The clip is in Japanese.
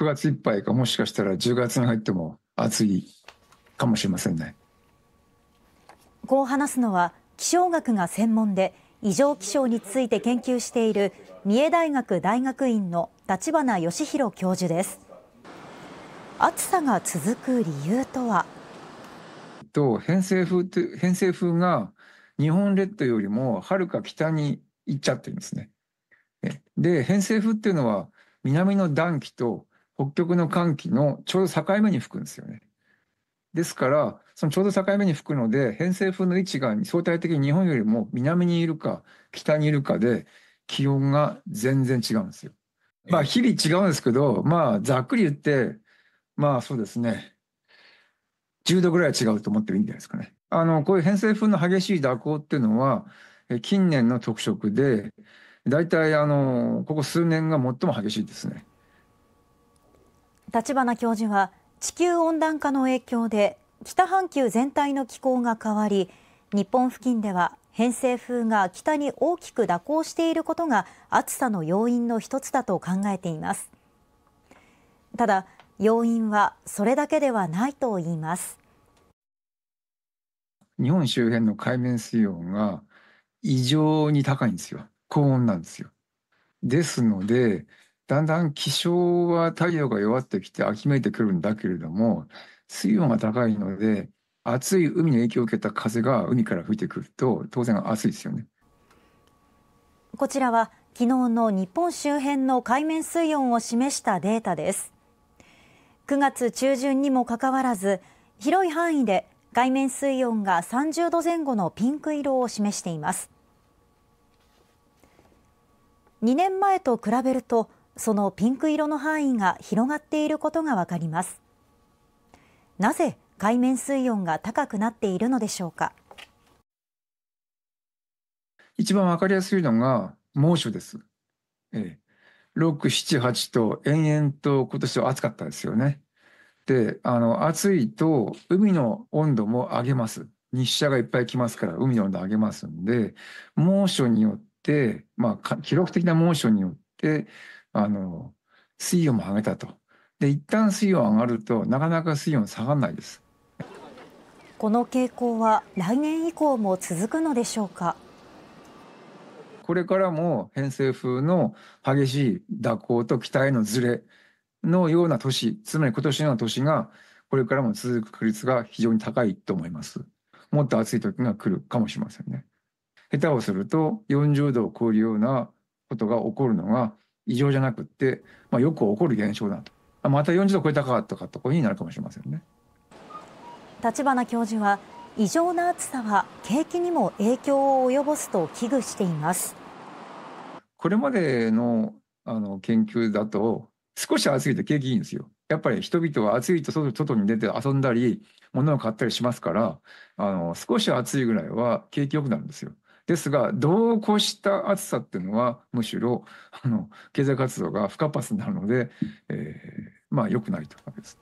9月いっぱいかもしかしたら10月に入っても暑いかもしれませんね。こう話すのは気象学が専門で異常気象について研究している三重大学大学院の立花義弘教授です暑さが続く理由とは？と偏西風って偏西風が日本列島よりもはるか北に行っちゃってるんですね。で偏西風っていうのは南の暖気と北極の寒気のちょうど境目に吹くんですよね。ですからそのちょうど境目に吹くので偏西風の位置が相対的に日本よりも南にいるか北にいるかで気温が全然違うんですよ。まあ日々違うんですけどまあざっくり言ってまあそうですね10度ぐらい違うと思ってもいいんじゃないですかね。あのこういう偏西風の激しい蛇行っていうのは近年の特色で大体あのここ数年が最も激しいですね。立花教授は地球温暖化の影響で北半球全体の気候が変わり日本付近では偏西風が北に大きく蛇行していることが暑さの要因の一つだと考えています。ただ要因はそれだけではないと言います。日本周辺の海面水温が異常に高いんですよ。高温なんですよ。ですのでだんだん気象は太陽が弱ってきて秋めいてくるんだけれども水温が高いので暑い海の影響を受けた風が海から吹いてくると当然暑いですよね。こちらは昨日の日本周辺の海面水温を示したデータです。9月中旬にもかかわらず広い範囲で海面水温が30度前後のピンク色を示しています。2年前と比べるとそのピンク色の範囲が広がっていることがわかりますなぜ海面水温が高くなっているのでしょうか？一番わかりやすいのが猛暑です、ええ、678と延々と今年は暑かったですよね。であの暑いと海の温度も上げます。日射がいっぱい来ますから海の温度上げますんで猛暑によって、まあ、記録的な猛暑によってあの水温も上げたと。で一旦水温上がるとなかなか水温下がらないです。この傾向は来年以降も続くのでしょうか？これからも偏西風の激しい蛇行と北へのずれのような年、つまり今年のような年がこれからも続く確率が非常に高いと思います。もっと暑い時が来るかもしれませんね。下手をすると40度を超えるようなことが起こるのが異常じゃなくって、まあ、よく起こる現象だと。また40度超えたかとかとこういうになるかもしれませんね。立花教授は異常な暑さは景気にも影響を及ぼすと危惧しています。これまでのあの研究だと少し暑いと景気いいんですよ。やっぱり人々は暑いと外に出て遊んだり物を買ったりしますからあの少し暑いぐらいは景気よくなるんですよ。ですが度を越した暑さっていうのはむしろあの経済活動が不活発になるので、えー、まあ良くないというわけです。